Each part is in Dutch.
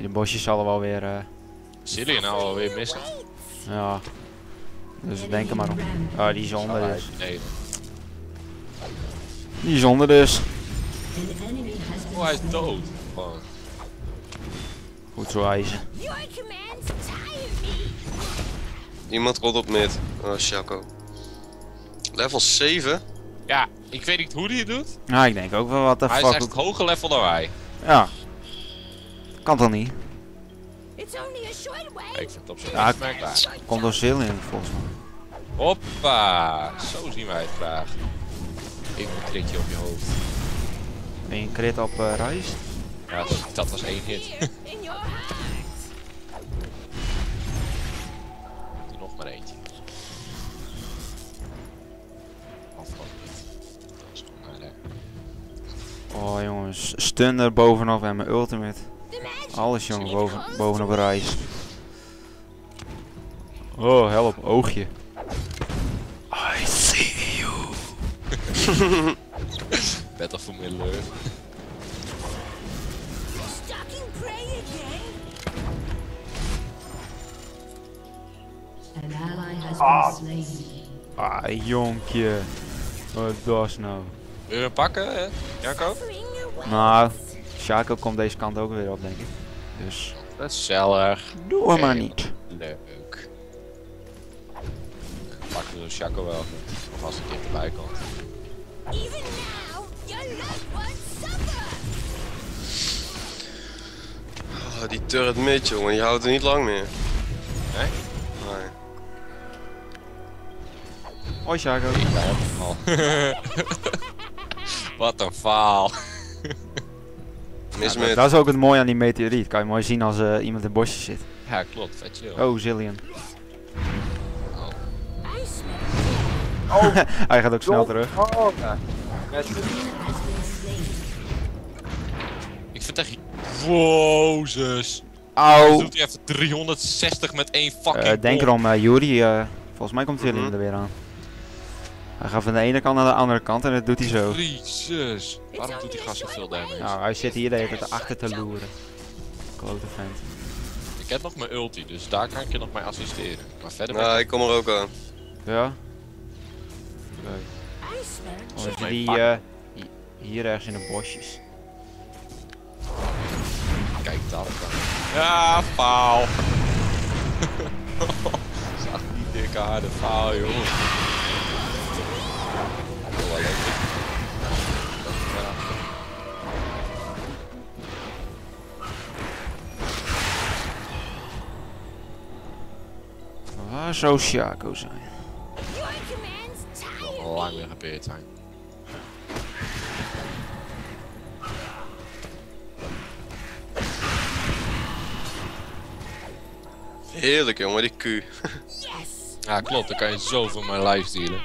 In de bosjes zal er wel weer, eh, Silly nou alweer missen. ja. Dus denk er maar om. Ah, die zonder dus. Nee. Die zonder dus. Oh, hij is dood. Gewoon. Goed zo me. Iemand rolt op mid. Oh, Shaco. Level 7? Ja, ik weet niet hoe die het doet. Nou, ik denk ook wel wat de Hij is fuck. echt hoger level dan wij. Ja. Kan toch niet? It's only a short way. Ik vind het op zich Ja, merkbaar. Komt door Zillion volgens mij. Hoppa, zo zien wij het graag. Even een kritje op je hoofd. Een crit op reis. Ja, dat, dat was één hit. In. Doe nog maar eentje. Eh, Oh jongens, stun er bovenop en mijn ultimate. Alles jongen, boven, bovenop reis. Oh, help, oogje. I see you. Battle for Middle Earth. Slain. Ah, jonkje. Wat was nou? Wil je hem pakken, your Nou, Shaco komt deze kant ook weer op, denk ik. Dus, gezellig. doe hem maar niet. Leuk. Pakken we Shaco wel. Of als hij dichterbij komt. Even now, your loved ones. Oh, die turret mid, jongen. Die houdt er niet lang meer. Nee? Nee. Hoi Shaco. Ik hem al. Wat een faal. Mis Ja, dat is ook het mooie aan die meteoriet. Kan je mooi zien als eh, iemand in bosjes zit. Ja, klopt. Vet chill. Oh, Zillion. Smell Hij gaat ook snel terug. Ik vind echt... Wow, zus. Auw. doet hij even 360 met één fucking Eh, denk erom, eh Yuri. eh, volgens mij komt Zillion Mhm. er weer aan. Hij gaat van de ene kant naar de andere kant en dat doet hij zo. Jezus. Waarom doet die gast zoveel damage? Nou, hij zit hier de hele tijd achter te loeren. Klote vent. Ik heb nog mijn ulti, dus daar kan ik je nog mee assisteren. Maar verder ben Nou, ik... kom er ook aan. Ja? Leuk. Oh, die eh, hi- hier ergens in de bosjes. Kijk dat dan. Ja, faal. Zag die dikke harde faal, joh. Waar zou Shaco zijn? tire Zal al lang weer gebeurd zijn. Heerlijk, jongen, die Q. Yes. Ja, klopt. Dan kan je zoveel mijn live stealen.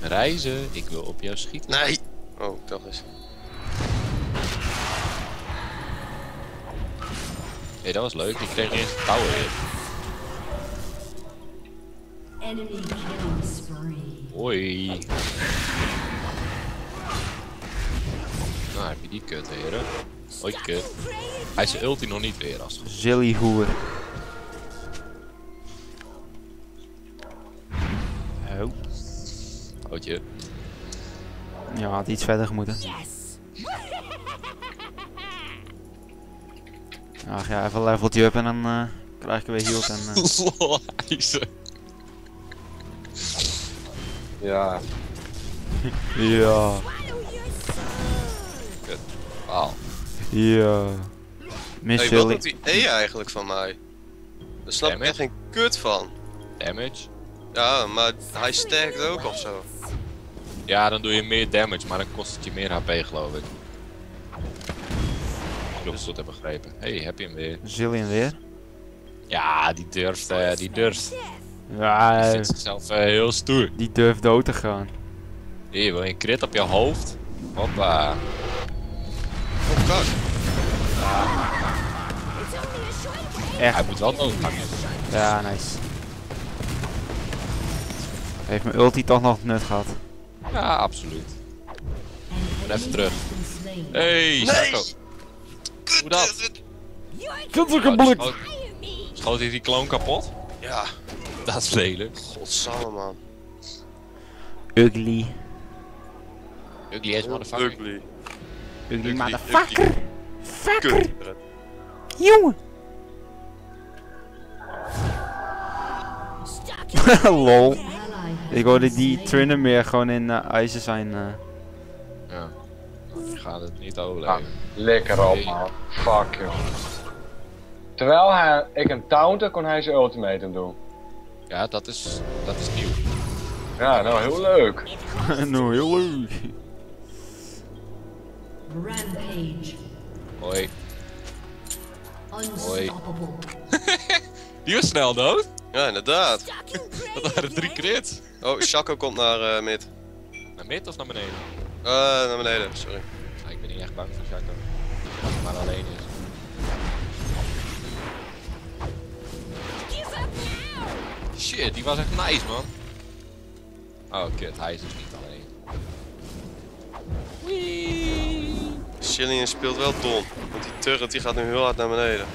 Reizen, ik wil op jou schieten. Nee! Oh, dacht eens. Hé, dat was leuk. Ik kreeg eerst een tower in. Enemy killing spree. Hoi. Nou, heb je die kut weer, hè? Hoi, kut. Hij is zijn ulti nog niet weer, als. Zilly hoer. Oh. Houtje. Ja, had iets verder moeten. Ach ja, even leveltje up en dan eh, krijg ik weer healed en... eh, ijzer. Ja. ja. Wauw. ja. Miss Hey, wat doet die E eigenlijk van mij? Daar snap ik echt geen kut van. Damage. Ja, maar hij sterkt ook of zo. Ja, dan doe je meer damage, maar dan kost het je meer HP, geloof ik. Ik heb het goed heb begrepen. hey, heb je hem weer? Zillion weer. Ja, die durft, eh, die durft. Ja, eh, vindt zichzelf eh, heel stoer. die durft dood te gaan. Hier, wil je een crit op je hoofd? Hoppa. Oh, kak. Echt. Hij moet wel doodgaan. Ja, nice. Heeft mijn ulti toch nog nut gehad? Ja, absoluut. Even terug. Hey, Shaco. Hoe dat? You're Kunstelijke Oh, blik. Schoot hij die kloon kapot? Ja, Dat is lelijk. godsamme man. Ugly. Ugly ass motherfucker. Ugly. Ugly Ugly, motherfucker. Fucker. Jongen. Lol. Ik hoorde die slain. trainer meer gewoon in uh, ijzer zijn. eh. Ja. Je gaat het niet Ah, overleven. lekker op, man. Fuck, joh. Terwijl hij, ik een taunte, kon hij zijn ultimatum doen. Ja, dat is, dat is nieuw. Ja, nou, heel leuk. nou, heel leuk. Rampage. Hoi. Unstoppable. Die was snel dood. Ja, inderdaad. Dat waren drie crits. Oh, Shaco komt naar eh mid. Naar mid of naar beneden? Eh, naar beneden, sorry. Ah, ik ben niet echt bang voor Shaco. Als hij maar alleen is. Shit, die was echt nice, man. Oh, kut. Hij is dus niet alleen. Shillian speelt wel dom. Want die turret die gaat nu heel hard naar beneden.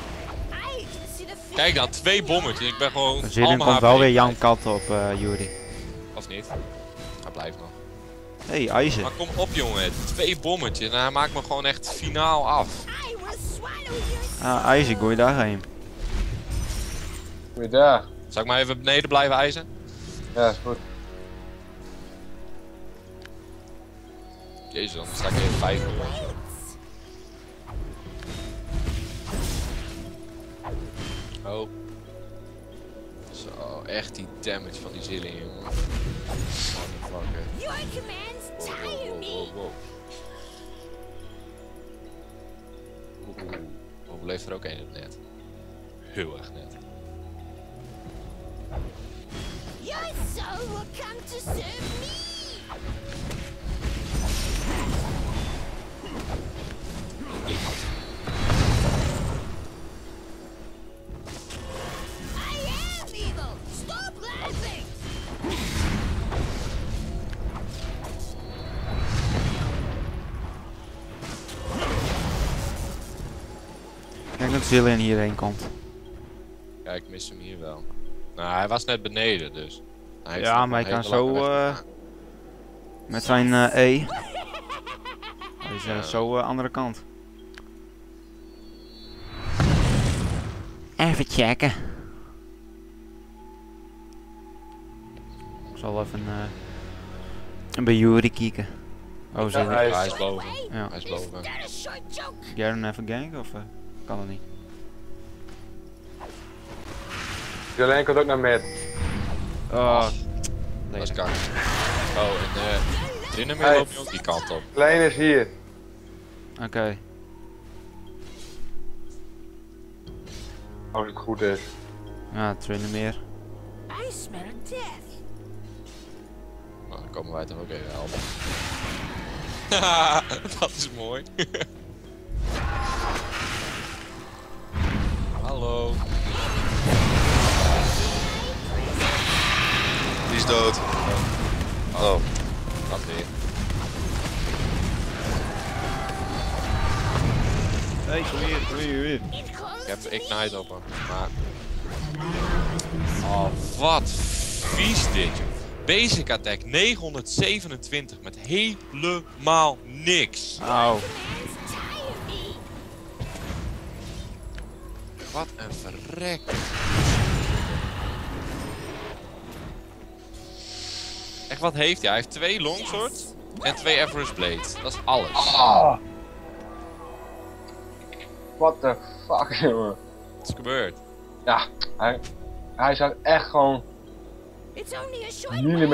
Kijk dan, twee bommetjes. Ik ben gewoon. Zillion allemaal komt wel weer kwijt. kant op, eh Yuri. Of niet? Hij blijft nog. Hey, ijzer. Maar kom op, jongen. Twee bommetjes. En hij maakt me gewoon echt finaal af. Ah, ijzer, gooi daarheen. Goeiedag. Zal ik maar even beneden blijven ijzen? Ja, is goed. Jezus, dan sta ik even vijf uur. of zo. Oh. Zo, echt die damage van die zilling, jongen. Motherfucker. Your commands tire me. er ook een het net. Heel erg net. Your soul will come to serve me. I am evil. Stop laughing. Denk dat Zillion hierheen komt. Ja, ik mis hem hier wel. Nou, hij was net beneden, dus. Hij Ja, maar hij kan zo, eh. Met zijn eh, E. Hij is eh, Ja. zo andere kant. Even checken. Ik zal even eh bij Yuri kijken. Oh, Ja, hij Ja, hij is, boven. Ja. Hij is boven. Even ganken of kan dat niet? Jolene komt ook naar mid. Oh, Dat is lelijk. kak. Oh, en eh. Trinnemeer Hey. loopt nu ook die kant op. Jolene is hier. Oké. Als het goed is. Ja, trainen meer. I smell death. Nou, dan komen wij toch ook even helpen. dat is mooi. dood. Oh. Dat weer. Hey, kom hier, kom hier, calls Ik heb Ignite op hem. Maar. Oh, wat vies dit. Basic attack 927 met helemaal niks. Auw. me. Wat een verrek. Echt, wat heeft hij? Hij heeft twee longswords en twee Everest blades. Dat is alles. Ah! What the fuck, jongen. Wat is gebeurd? Ja, hij, hij zat echt gewoon It's only a short millimeter